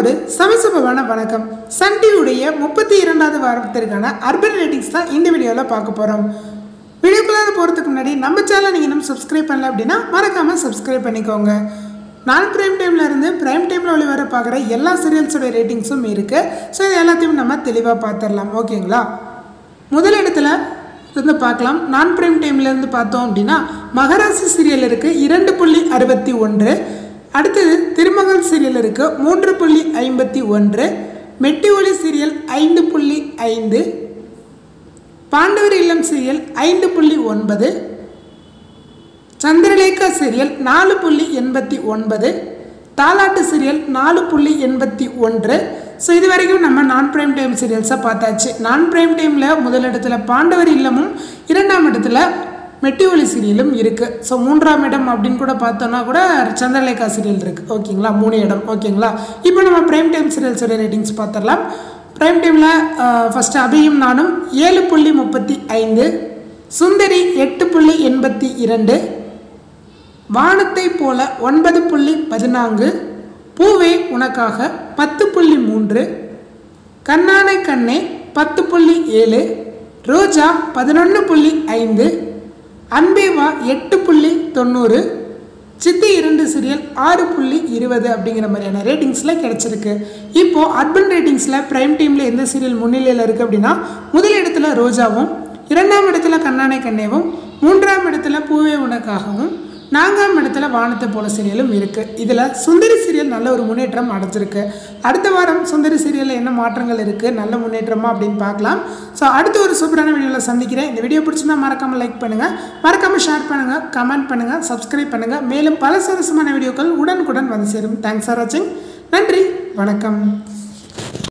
ஒரு சமசபமான வணக்கம். சன் டிவியுடைய முப்பத்தி இரண்டாவது வாரத்திற்கான அர்பன் ரேட்டிங்ஸ் தான் இந்த வீடியோவில் பார்க்க போகிறோம் வீடியோக்குள்ளார போகிறதுக்கு முன்னாடி நம்ம சேனலை நீங்கள் இன்னும் சப்ஸ்கிரைப் பண்ணல அப்படின்னா மறக்காமல் சப்ஸ்கிரைப் பண்ணிக்கோங்க. நான் பிரைம் டைமில் இருந்து பிரைம் டைமில் ஒளிவர பார்க்குற எல்லா சீரியல்ஸோட ரேட்டிங்ஸும் இருக்குது ஸோ இது எல்லாத்தையும் நம்ம தெளிவாக பார்த்துடலாம். ஓகேங்களா? முதல் இடத்துல இருந்து பார்க்கலாம். நான் பிரைம் டைம்லேருந்து பார்த்தோம் அப்படின்னா மகராசி சீரியல் இருக்குது இரண்டு புள்ளி அறுபத்தி ஒன்று. அடுத்தது திருமகள் சீரியல் இருக்குது மூன்று புள்ளி ஐம்பத்தி ஒன்று மெட்டி ஒளி சீரியல் ஐந்து புள்ளி ஐந்து பாண்டவர் இல்லம் சீரியல் ஐந்து புள்ளி ஒன்பது சந்திரலேகா சீரியல் நாலு புள்ளி எண்பத்தி ஒன்பது தாலாட்டு சீரியல் நாலு புள்ளி எண்பத்தி ஒன்று. ஸோ இது வரைக்கும் நம்ம நான் பிரைம் டைம் சீரியல்ஸை பார்த்தாச்சு. நான் பிரைம் டைமில் முதலிடத்தில் பாண்டவர் இல்லமும் இரண்டாம் இடத்துல மெட்டி ஒலி சீரியலும் இருக்குது ஸோ மூன்றாம் இடம் அப்படின்னு கூட பார்த்தோன்னா கூட சந்திரலேகா சீரியல் இருக்குது ஓகேங்களா? மூணு இடம். ஓகேங்களா? இப்போ நம்ம ப்ரைம் டைம் சீரியல்ஸோட ரேட்டிங்ஸ் பார்த்துடலாம். ப்ரைம் டைமில் ஃபஸ்ட்டு அபியும் நானும் ஏழு புள்ளி முப்பத்தி ஐந்து சுந்தரி எட்டு புள்ளி எண்பத்தி இரண்டு வானத்தை போல ஒன்பது புள்ளி பதினான்கு பூவே உனக்காக பத்து புள்ளி மூன்று கண்ணானை கண்ணே பத்து புள்ளி ஏழு ரோஜா பதினொன்று புள்ளி ஐந்து அன்பேவா எட்டு புள்ளி தொண்ணூறு சித்தி இரண்டு சீரியல் ஆறு புள்ளி இருபது அப்படிங்கிற மாதிரியான ரேட்டிங்ஸில் கிடச்சிருக்கு. இப்போது அர்பன் ரேட்டிங்ஸில் ப்ரைம் டீமில் எந்த சீரியல் முன்னிலையில் இருக்குது அப்படின்னா முதல் இடத்துல ரோஜாவும் இரண்டாம் இடத்துல கண்ணானை கண்ணேவும் மூன்றாம் இடத்துல பூவே உனக்காகவும் நான்காம் இடத்துல வானத்தை போல சீரியலும் இருக்குது இதில் சுந்தரி சீரியல் நல்ல ஒரு முன்னேற்றம் அடைஞ்சிருக்கு. அடுத்த வாரம் சுந்தரி சீரியலில் என்ன மாற்றங்கள் இருக்குது நல்ல முன்னேற்றமா அப்படின்னு பார்க்கலாம். ஸோ அடுத்த ஒரு சூப்பரான வீடியோவில் சந்திக்கிறேன். இந்த வீடியோ பிடிச்சிருந்தா மறக்காமல் லைக் பண்ணுங்கள் மறக்காமல் ஷேர் பண்ணுங்கள் கமெண்ட் பண்ணுங்கள் சப்ஸ்கிரைப் பண்ணுங்கள் மேலும் பல சுவாரஸ்யமான வீடியோக்கள் உடனுக்குடன் வந்து சேரும். தேங்க்ஸ் ஃபார் வாட்சிங் நன்றி. வணக்கம்.